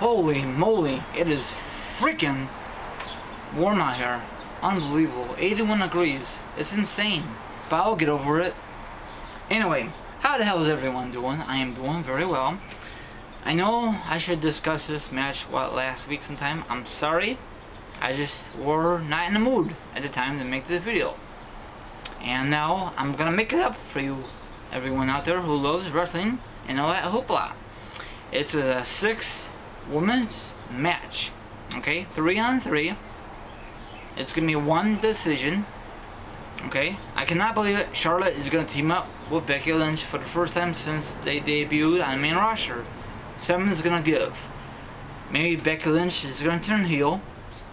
Holy moly, it is freaking warm out here. Unbelievable. 81 degrees. It's insane. But I'll get over it. Anyway, how the hell is everyone doing? I am doing very well. I know I should discuss this match what last week sometime. I'm sorry. I just were not in the mood at the time to make this video. And now I'm gonna make it up for you, everyone out there who loves wrestling and all that hoopla. It's a six women's match. Okay, three on three. It's gonna be one decision. Okay, I cannot believe it. Charlotte is gonna team up with Becky Lynch for the first time since they debuted on the main roster. Someone's gonna give. Maybe Becky Lynch is gonna turn heel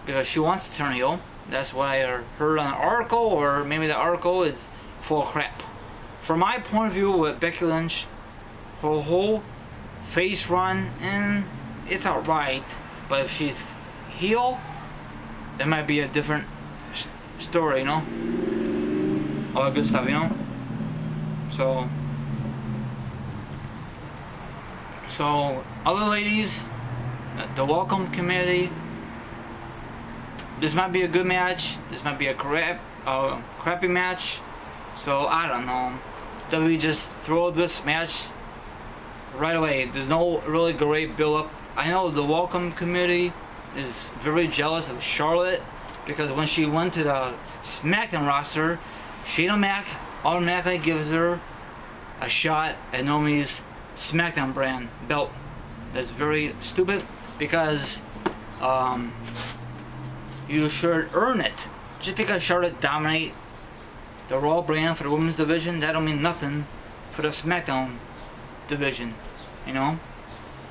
because she wants to turn heel. That's what I heard on an article, or maybe the article is full of crap. From my point of view, with Becky Lynch, her whole face run, and it's alright, but if she's heel, that might be a different story, you know? All that good stuff, you know? So, so other ladies, the welcome committee, this might be a good match. This might be a crap, uh, crappy match. So I don't know. WWE just throw this match right away. There's no really great build up. I know the welcome committee is very jealous of Charlotte because when she went to the SmackDown roster, Shayna Mac automatically gives her a shot at Naomi's SmackDown brand belt. That's very stupid because um, you should earn it. Just because Charlotte dominate the Raw brand for the women's division, that don't mean nothing for the SmackDown division. You know,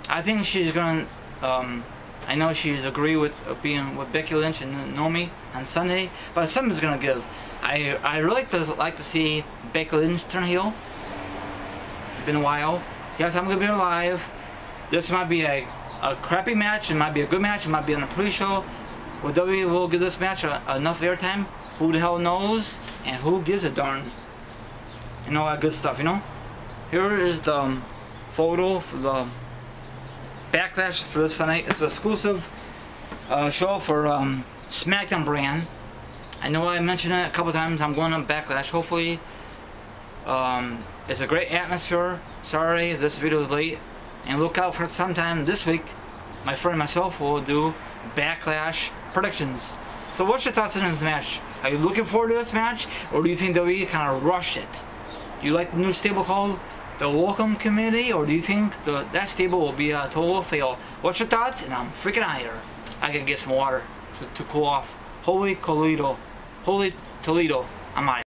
I think she's gonna. Um, I know she's agree with uh, being with Becky Lynch and Naomi on Sunday, but something's gonna give. I I really like to like to see Becky Lynch turn heel. It's been a while. Yes, I'm gonna be alive. This might be a a crappy match. It might be a good match. It might be on a pre-show. Will WWE will give this match enough airtime? Who the hell knows? And who gives a darn? And all that good stuff, you know? Here is the photo for the Backlash for this tonight. It's an exclusive uh, show for um, SmackDown brand. I know I mentioned it a couple times. I'm going on Backlash. Hopefully, um, it's a great atmosphere. Sorry, this video is late. And look out for sometime this week. My friend myself will do Backlash predictions. So what's your thoughts on this match? Are you looking forward to this match? Or do you think WWE kind of rushed it? Do you like the new stable called the Welcome Committee? Or do you think the, that stable will be a total fail? What's your thoughts? And I'm freaking out here. I can get some water to, to cool off. Holy Toledo. Holy Toledo. I'm out.